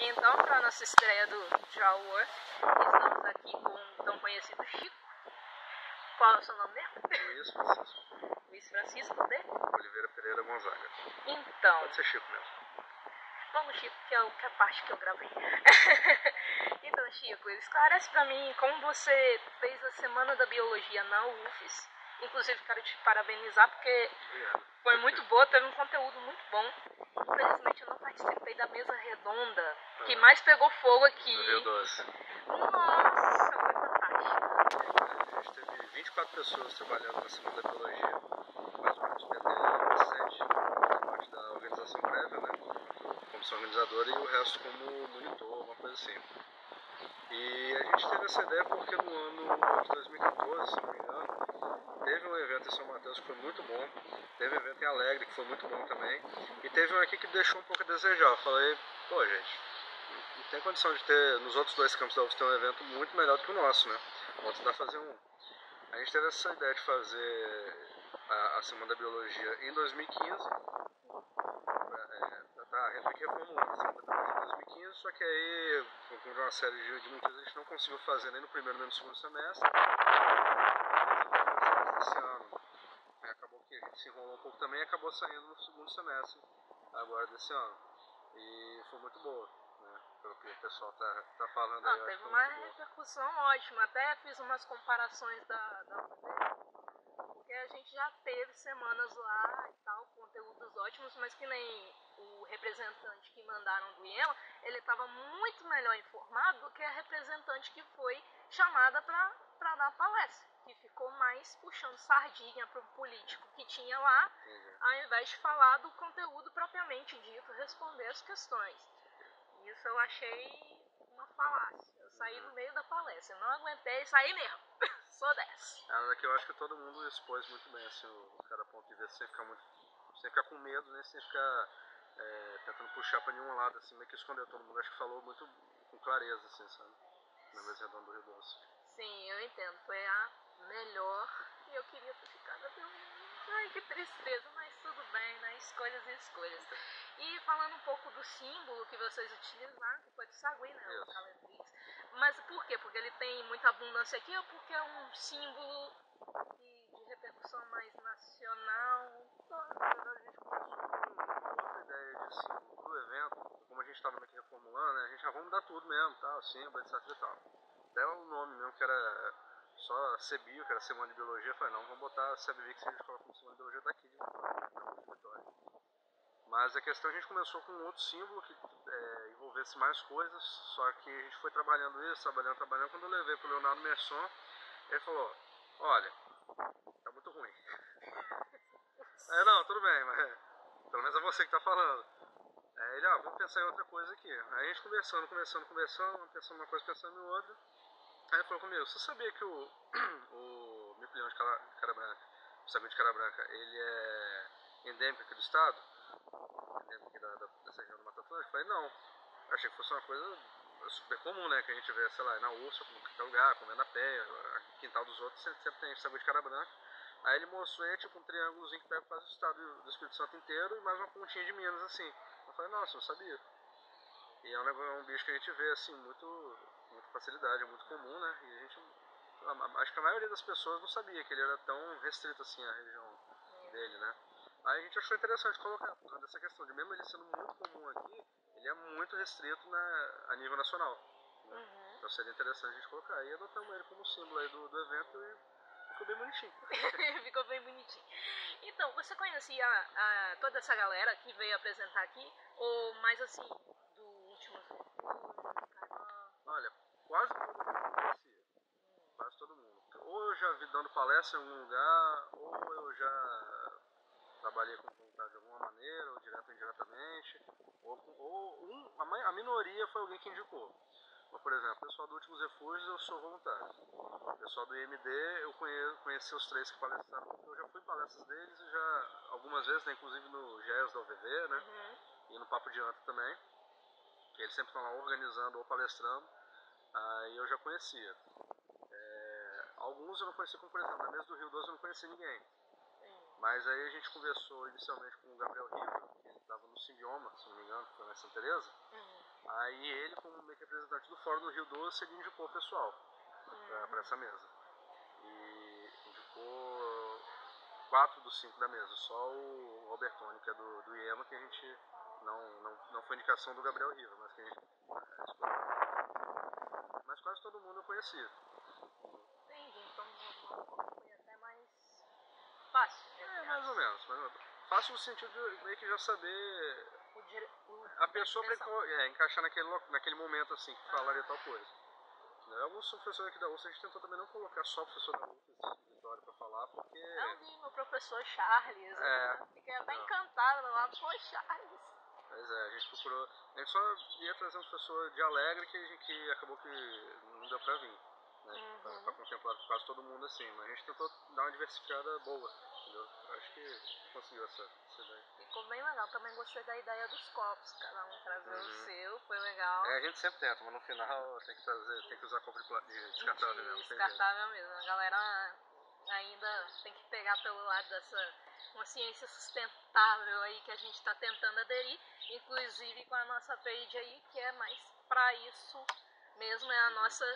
Então, para nossa estreia do Draw War, estamos aqui com o tão conhecido Chico. Qual é o seu nome mesmo? Luiz Francisco Luiz Francisco de? Oliveira Pereira Gonzaga. Então, Pode ser Chico mesmo. vamos Chico, que é o- que é a parte que eu gravei. então, Chico, esclarece para mim como você fez a Semana da Biologia na UFES. Inclusive, quero te parabenizar porque. Foi muito boa, teve um conteúdo muito bom. Infelizmente eu não participei da mesa redonda, que mais pegou fogo aqui. Rio Doce. Nossa, foi fantástico. A gente teve 24 pessoas trabalhando na Semana da Biologia. Mais ou menos PT 7, parte da organização prévia, né? Comissão organizadora e o resto como monitor, uma coisa assim. E a gente teve essa ideia porque no ano de 2014, se não me engano, teve um evento em São Mateus que foi muito bom, teve um evento em Alegre que foi muito bom também, e teve um aqui que deixou um pouco a desejar. Eu falei, pô gente, não tem condição de ter nos outros dois campos da UFS ter um evento muito melhor do que o nosso, né? Vamos tentar fazer um. A gente teve essa ideia de fazer a, a Semana da Biologia em 2015. É, tá, a gente aqui reformulando a Semana da Biologia em 2015, só que aí, por uma série de, de motivos, a gente não conseguiu fazer nem no primeiro nem no segundo semestre. Esse ano. Aí acabou que a gente se enrolou um pouco também e acabou saindo no segundo semestre agora desse ano. E foi muito boa, né? Pelo que o pessoal tá, tá falando aí. Não, eu acho teve uma repercussão ótima. Até fiz umas comparações da, da a gente já teve semanas lá e tal, conteúdos ótimos, mas que nem o representante que mandaram do IEMA, ele estava muito melhor informado do que a representante que foi chamada para dar palestra, que ficou mais puxando sardinha para o político que tinha lá, ao invés de falar do conteúdo propriamente dito, responder as questões. Isso eu achei uma falácia. Saí no meio da palestra, eu não aguentei sair mesmo. Sou dessa. É, mas aqui eu acho que todo mundo expôs muito bem assim, o cada ponto de vista sem ficar muito. sem ficar com medo, né? Sem ficar é, tentando puxar pra nenhum lado, assim, meio que esconder todo mundo. Acho que falou muito com clareza, assim, sabe? Na mesa redonda do Rio Doce. Sim, eu entendo. Foi a melhor. E eu queria ter ficado até um. Ai, que tristeza, mas tudo bem, né? Escolhas e escolhas. E falando um pouco do símbolo que vocês utilizaram, que foi do sagui, né? O Isso. Calentrix. Mas por quê? Porque ele tem muita abundância aqui ou porque é um símbolo de, de repercussão mais nacional? Na verdade, a gente começou ideia de símbolo pro evento, como a gente estava meio que reformulando, né? A gente já vamos dar tudo mesmo, tá? Símbolo, etc e tal. Até o nome mesmo, que era só CBio, que era Semana de Biologia, eu falei, não, vamos botar CBV, que a gente coloca como Semana de Biologia daqui de Vitória, né? Não, de Vitória. Mas a questão a gente começou com um outro símbolo que é, envolvesse mais coisas, só que a gente foi trabalhando isso, trabalhando, trabalhando. Quando eu levei pro Leonardo Merson, ele falou, olha, tá muito ruim. É, não, tudo bem, mas pelo menos é você que tá falando. Aí ele, ah, vamos pensar em outra coisa aqui. Aí a gente conversando, conversando, conversando, pensando uma coisa, pensando em outra. Aí ele falou comigo, você sabia que o, o micro-leão de cara, cara branca, o saguinho de cara branca, ele é endêmico aqui do estado? Da, da, dessa região do Mata Atlântica? Falei, não. Achei que fosse uma coisa super comum, né? Que a gente vê, sei lá, na Ursa, em qualquer lugar, comendo a pé, quintal dos outros, sempre, sempre tem saguinho de cara branca. Aí ele mostrou aí, tipo um triângulozinho que pega quase o estado do Espírito Santo inteiro e mais uma pontinha de Minas assim. Eu falei, nossa, eu sabia. E é um, negócio, é um bicho que a gente vê assim, muito, muita facilidade, é muito comum, né? E a gente. Acho que a maioria das pessoas não sabia que ele era tão restrito assim a região dele, né? Aí a gente achou interessante colocar, por causa dessa questão de mesmo ele sendo muito comum aqui, ele é muito restrito na, a nível nacional. né? Uhum. Então seria interessante a gente colocar. E adotamos ele como símbolo aí do, do evento e ficou bem bonitinho. Ficou bem bonitinho. Então, você conhecia ah, toda essa galera que veio apresentar aqui? Ou mais assim, do último Olha, quase todo mundo conhecia. Quase todo mundo. Ou eu já vi dando palestra em algum lugar, ou eu já trabalhei com voluntário de alguma maneira, ou direto ou indiretamente. Ou, ou um, a minoria foi alguém que indicou. Mas, por exemplo, o pessoal do Últimos Refúgios eu sou voluntário. O pessoal do IMD eu conheço, conheci os três que palestraram, porque eu já fui em palestras deles e já algumas vezes, né, inclusive no GES da UVV, né? Uhum. e no Papo de Anta também, que eles sempre estão lá organizando ou palestrando, aí eu já conhecia. É, alguns eu não conhecia, como por exemplo, na mesa do Rio 12 eu não conhecia ninguém. Mas aí a gente conversou inicialmente com o Gabriel Riva, que estava no Simbioma, se não me engano, que foi na Santa Teresa. Uhum. e ele, como meio que representante do Fórum do Rio Doce, ele indicou o pessoal Uhum. para essa mesa. E indicou quatro dos cinco da mesa, só o Albertoni, que é do, do IEMA, que a gente não, não, não foi indicação do Gabriel Riva, mas que a gente é, escolheu. Mas quase todo mundo eu conhecia. Entendi, então foi até mais fácil. Né? É, mais ou menos. Mais ou menos. No sentido de meio que já saber O dire... o... a pessoa para é, encaixar naquele, lo- naquele momento assim que falaria tal coisa. Né, Alguns professores aqui da UFS a gente tentou também não colocar só professor da de história para falar, porque. Eu vi meu professor Charles, É. eu fiquei até Não. encantada lá, pô, Charles. Pois é, a gente procurou. A gente só ia trazer um professor de alegre que, que acabou que não deu pra vir. Né? Uhum. Pra, contemplar quase todo mundo assim. Mas a gente tentou dar uma diversificada boa. Entendeu? Acho que conseguiu essa, essa ideia. Ficou bem legal, também gostei da ideia dos copos, cada um trazer o Uhum. seu, foi legal. É, a gente sempre tenta, mas no final tem que trazer, tem que usar copo de, pla- de descartável mesmo. Descartável mesmo. A galera ainda tem que pegar pelo lado dessa uma ciência sustentável aí que a gente está tentando aderir, inclusive com a nossa page aí, que é mais para isso mesmo, é a nossa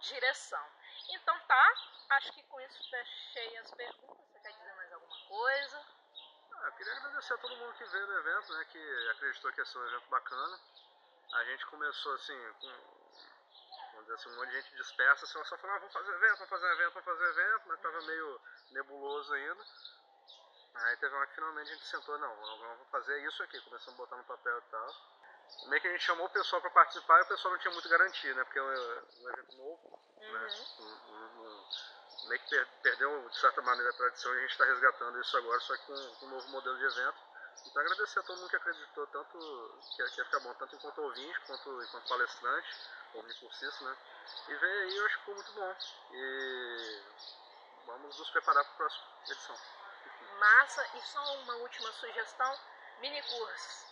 direção. Então tá, acho que com isso fechei as perguntas. Você quer dizer mais alguma coisa? Ah, eu queria agradecer a todo mundo que veio no evento, né? Que acreditou que ia ser um evento bacana. A gente começou assim com. Vamos dizer assim, um monte de gente dispersa, assim, só falando, ah, vamos fazer evento, vamos fazer evento, vamos fazer evento, mas tava meio nebuloso ainda. Aí teve uma que finalmente a gente sentou, não, vamos fazer isso aqui, começamos a botar no papel e tal meio que a gente chamou o pessoal para participar e o pessoal não tinha muito garantia, né? Porque é um é evento novo, né? uhum. né? Meio que perdeu, de certa maneira, a tradição e a gente está resgatando isso agora, só que com, com um novo modelo de evento. Então agradecer a todo mundo que acreditou, tanto que ia ficar bom, tanto enquanto ouvinte, quanto enquanto palestrante, ou cursista, né? E ver aí, eu acho que foi muito bom. E vamos nos preparar para a próxima edição. Massa, e só uma última sugestão, mini cursos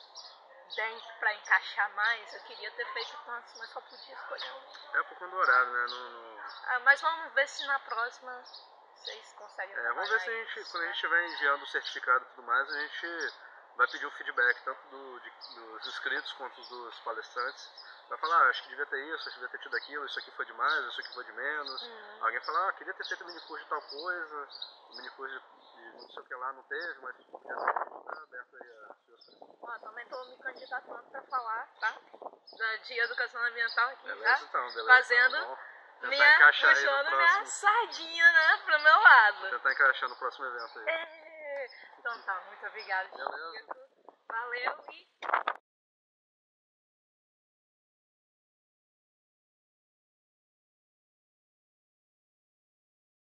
10 para encaixar mais, eu queria ter feito tantos, mas só podia escolher um. É por conta do horário, né? No, no... Ah, mas vamos ver se na próxima vocês conseguem. É, vamos ver se a gente, isso, quando né? a gente estiver enviando o certificado e tudo mais, a gente vai pedir um feedback, tanto do, de- dos inscritos quanto dos palestrantes. Vai falar, ah, acho que devia ter isso, acho que devia ter tido aquilo, isso aqui foi demais, isso aqui foi de menos. Hum. Alguém fala, ah, queria ter feito mini curso de tal coisa, mini curso de, de não sei o que lá, não teve, mas podia ser, a gente tá aberto aí a. Ó, também tô me candidatando para falar, tá? De educação ambiental aqui, Beleza, tá? então, beleza. Fazendo Então, vamos tentar Minha, puxando minha sardinha, né, pro meu lado. tentar encaixar no próximo evento aí. É. Então tá, muito obrigada. Valeu e